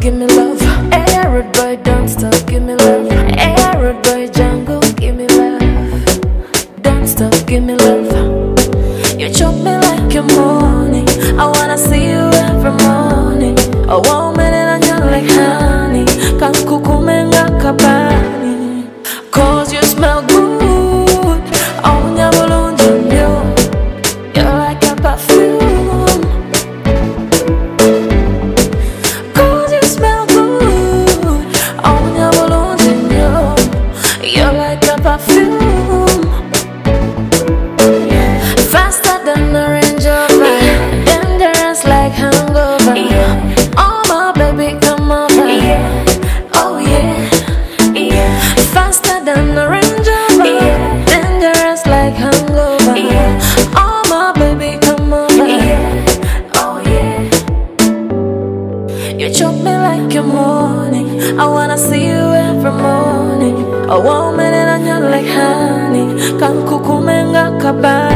give me love. Hey, rude boy, don't stop, give me love. Hey, rude boy, jungle. like your morning. I wanna see you every morning. A woman and I like honey. Kankukumenga kabani.